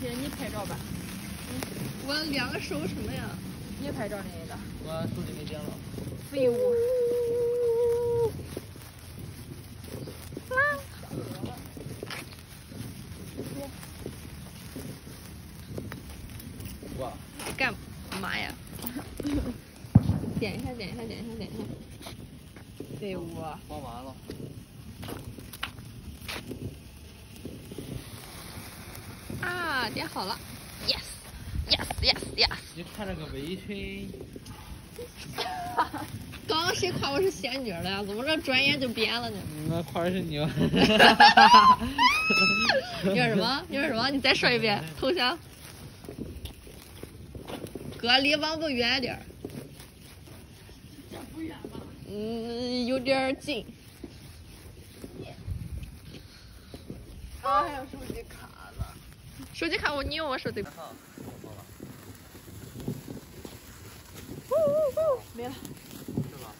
姐，你拍照吧。我两个手什么呀？你拍照那个。我手机没电了。废物。哇！干嘛呀？点一下，点一下，点一下，点一下。废物。放完了。啊，点好了，yes，yes，yes，yes。你穿着个围裙。刚刚谁夸我是仙女了呀？怎么着转眼就变了呢？我夸的是你。你说什么？你说什么？你再说一遍。投降。哥，离网不远点儿。不远吧？嗯，有点近。啊，还有手机卡了。手机卡我，你用我手机。没了。是吧？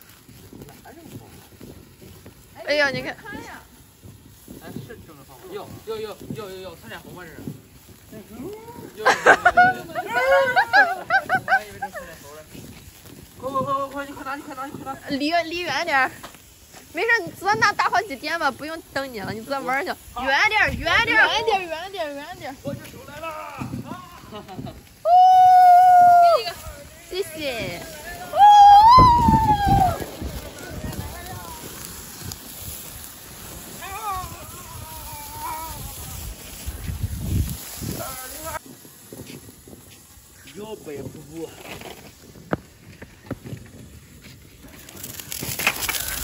哪有放？哎呀，你看。看呀。哎，是正着放吗？有有有有有有，参加红吗？这是。有。我以为这参加猴嘞。快快快快快，你快拿，你快拿，你快拿。离离远点。没事，你坐那打好几点吧，不用等你了，你坐玩去。远点，远点，远点，远点，远点。我就手来了。哈哈哈。谢谢。摇摆瀑布。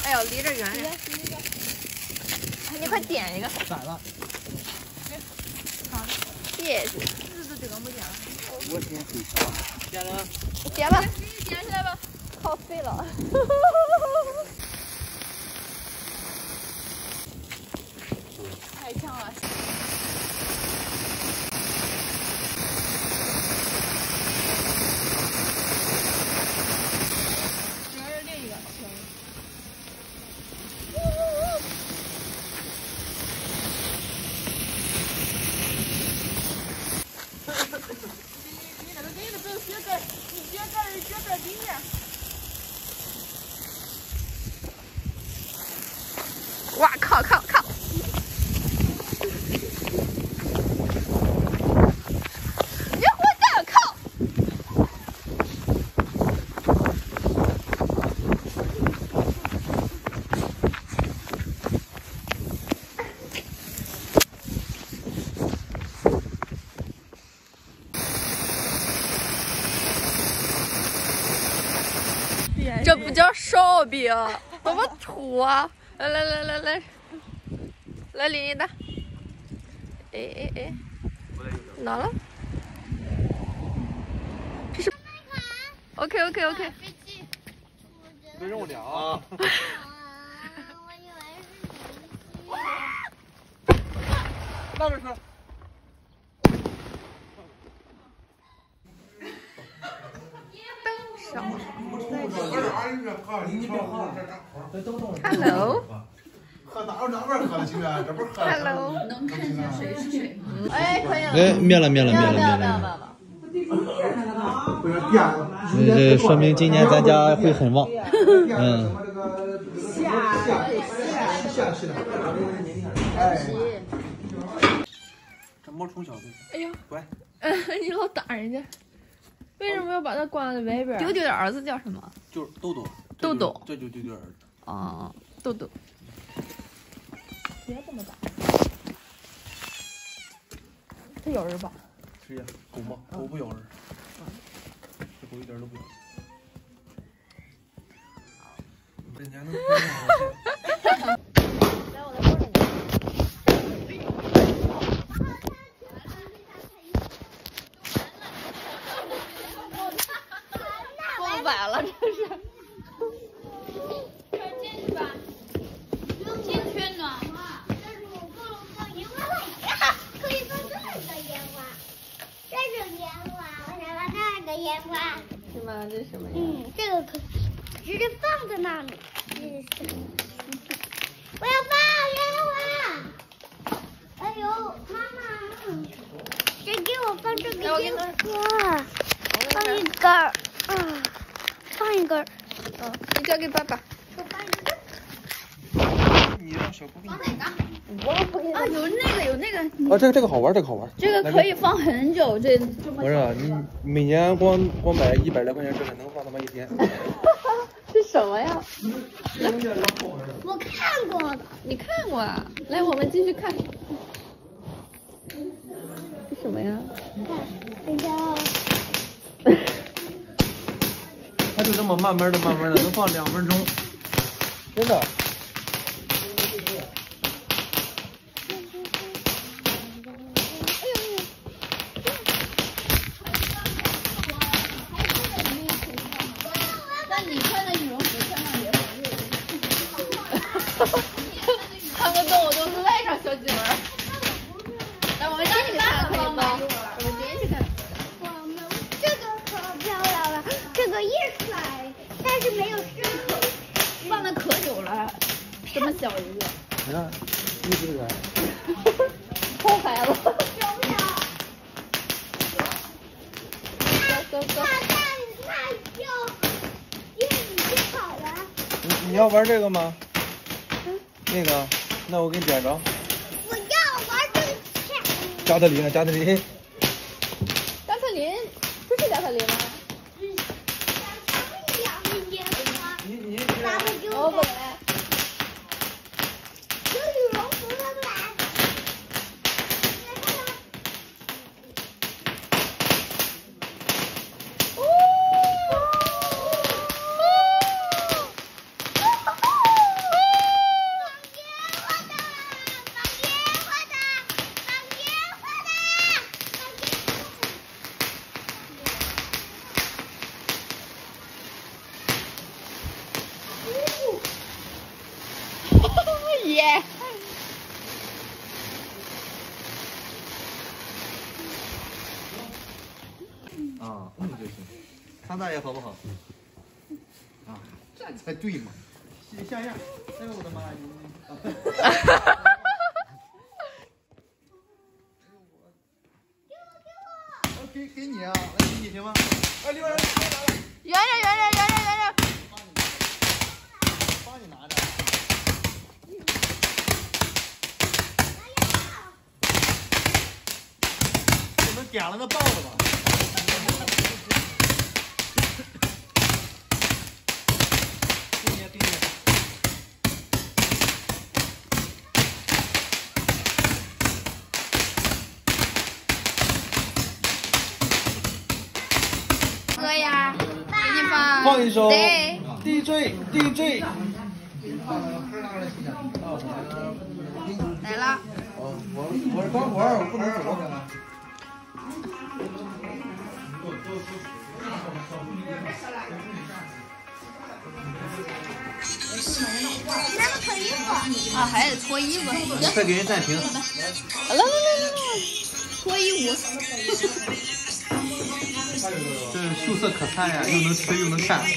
哎呦，离这远点。点一个。咋了？好。谢谢。日子这个没点了。我先回去了。点了。点吧。给你点起来吧。靠废了。太强了。这是另一个。你那个给的不要撅盖，你撅盖撅盖里面。哇靠靠靠！你混蛋靠！这不饼，怎么土啊？来来来来来，来林一的，哎哎哎，哪了？这是 OK OK OK。飞机，没用了啊！我以为是那就是。Hello。Hello。能看见谁是谁吗？哎，可以了。哎，灭了灭了灭了灭了灭了。这说明今年咱家会很旺。嗯。这冒充小子。哎呀，乖。你老打人家，为什么要把它关在外边？丢丢的儿子叫什么？就是豆豆。豆豆。这就丢丢儿子。哦，豆豆。别这么打。它咬人吧？是呀，狗吗？狗不咬人。这狗一点都不咬。这年能看疯摆了，这是。快进去吧，进去暖和。这是我放放烟花了呀，可以放这个烟花，这是烟花，我想放那个烟花。是吗？这是什么呀？嗯，这个可直接放在那里。我要放烟花。哎呦，妈妈，谁给我放这个烟花。放一根儿，啊，放一根儿。嗯，你交给爸爸。我放一根儿。你让小姑给你。啊，有那个有那个，啊，这个这个好玩，这个好玩。这个可以放很久，这这么不是啊，你每年光光买一百来块钱这个能放他妈一天。是什么呀？我看过的。你看过啊？来，我们继续看。这什么呀？等一下啊。它就这么慢慢的、慢慢的，能放两分钟，真的。那你穿的羽绒服穿上也很热。看个动物都是赖上小几门儿。来，我们进去看可以吗？我们进去看。我们这个可漂亮了，这个也帅，但是没有适合。放的可久了，这么小一个，你看，一直在。臭孩子。有不有？走走走。那那那就因为你最好了。你你要玩这个吗？那个，那我给你点着。我要玩这个。加特林啊？加特林。加特林，这是加特林吗？嗯，像他们一样的烟花，你你咱们就我不得来。有羽绒服来不来？来看看。耶！啊，嗯就行。看大爷好不好？啊，这才对嘛。像样。哎呦我的妈呀！给给你啊，来给你行吗？哎，另外人给我拿来，圆着圆着圆着圆着。帮你拿着。我们点了个豹子吧。呀，给你放。放一首对。DJ DJ。来了。哦，我我是光环，我不能走。咱们脱衣服。啊，还得脱衣服。再给人暂停。来来来来来。脱衣舞。这秀色可餐呀，又能吃又能看。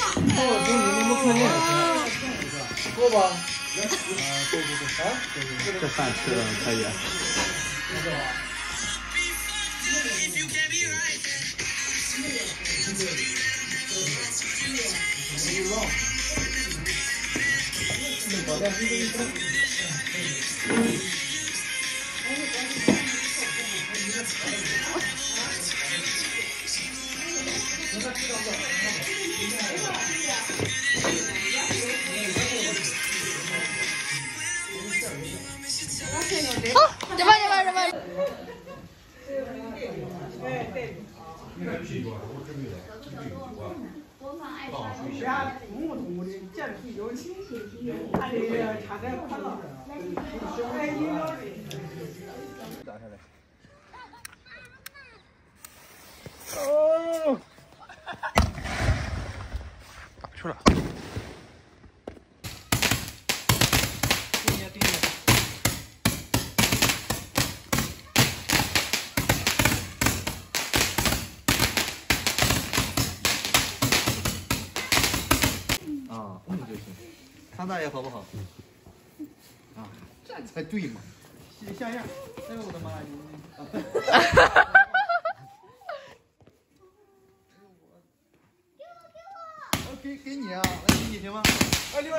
够了，兄弟，你们看见够吧？啊，对对对，啊，这饭吃的可以。好，这边这边这边。打下来。哦，去了。对呀对呀。啊，嗯嗯就行。康大爷好不好？啊，这才对嘛，像样。哎呦我的妈呀！给给你啊，来给你行吗？哎，另外，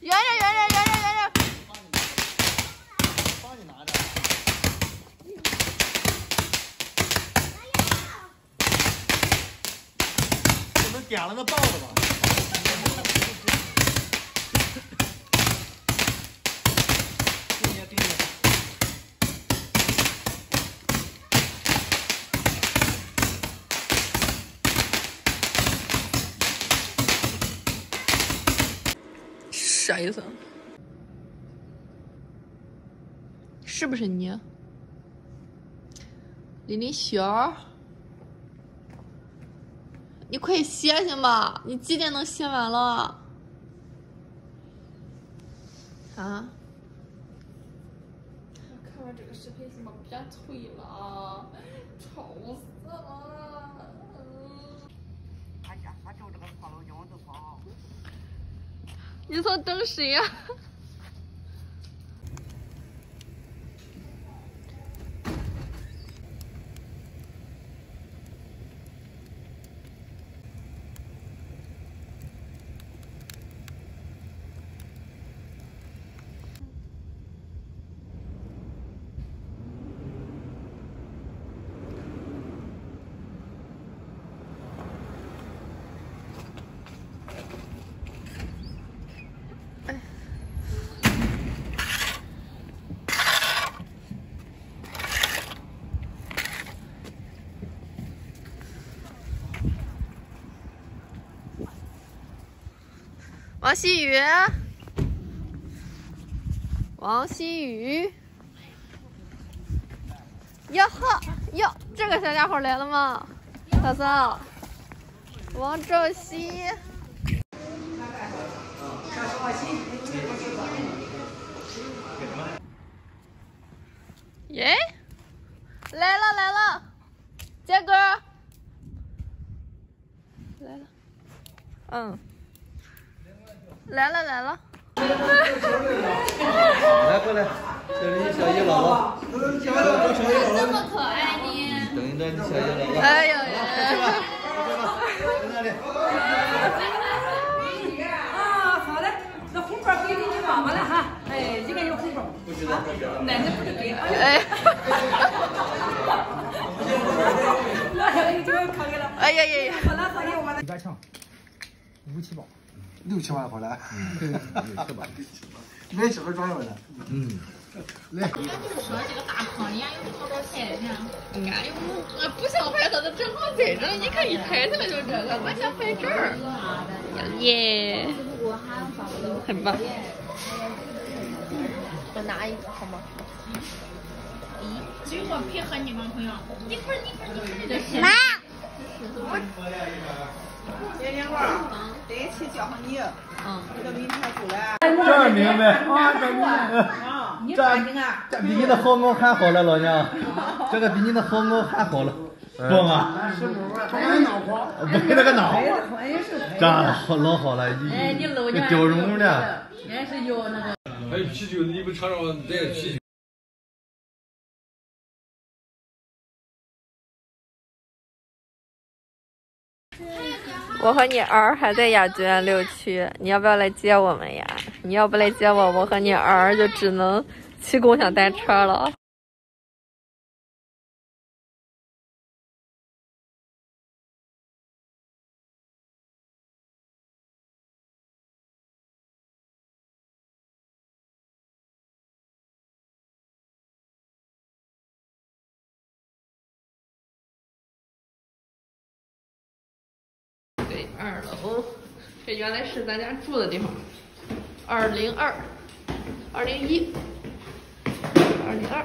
圆着圆着圆着圆着，帮你拿着。我们点了个豹子吧。啥意思？是不是你？林林雪，你快歇行吧，你几点能写完了？啊？看完这个视频怎么变腿了？吵死了！哎呀，他就这个跑路用就跑。你在等谁呀、王希宇，王希宇，哟呵哟，这个小家伙来了吗？嫂嫂，王兆熙，耶，来了来了，杰哥，来了，嗯。来了来了，来过来，这里小姨姥姥，这么可爱你。等一等，你小姨姥姥。哎呦呀！在那里。啊，好嘞，那红包给你妈妈了哈，哎，一个有红包。奶奶不是给，哎呀，哎，我这个看给了，哎呀呀呀！我来和你我的。一家强，五七八，六七万回来，是吧？没几个装有的。嗯。说这个大胖脸有好多菜呢。俺又我不想拍他的，正好在这，你看一抬起来就这个，我想拍这儿。耶，很棒。我拿一个好吗？只有我配合你们朋友，一会儿一会儿一会儿就行。妈，年年娃，这一期叫上你，嗯。这个名牌出来，这明白。啊，这名啊，你干净啊，这比你的好我还好了，老娘。这个比你的好我还好了，不吗？是不。不给那个脑，这好老好了，一哎，你搂跟雕绒的。也是要那个。还有啤酒，你不尝尝这个啤酒。我和你儿还在雅居苑六区，你要不要来接我们呀？你要不来接我，我和你儿就只能骑共享单车了。这原来是咱家住的地方。二零二，二零一，二零二。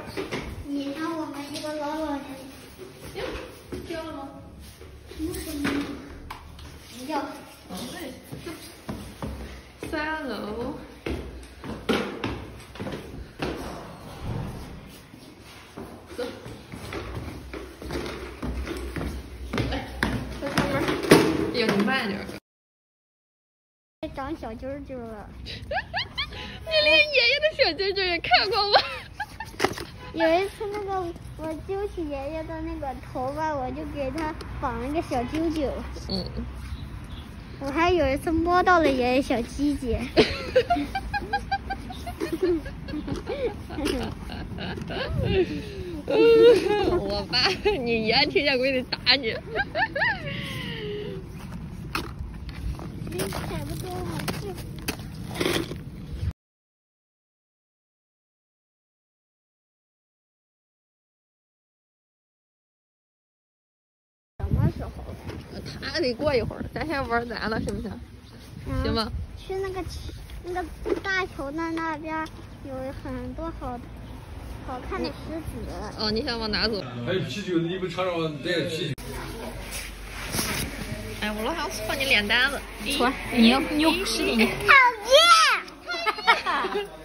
你看我们这个老老人，哟，交了吗？什么声音？没有。哦，对，三楼。走。来，快开门。哎呀，你慢点儿。长小揪揪了。你连爷爷的小揪揪也看过吗？有一次，那个我揪起爷爷的那个头发，我就给他绑了个小揪揪。嗯。我还有一次摸到了爷爷小鸡鸡。我爸，你爷听见鬼得打你。什么时候？他得过一会儿，咱先玩咱了，行不行？行吧。去那个那个大球的那边有很多好好看的石子。哦，你想往哪走？还有啤酒，你们车上带啤酒。哎，我老想搓你脸蛋子。搓，你又你有实力。讨厌。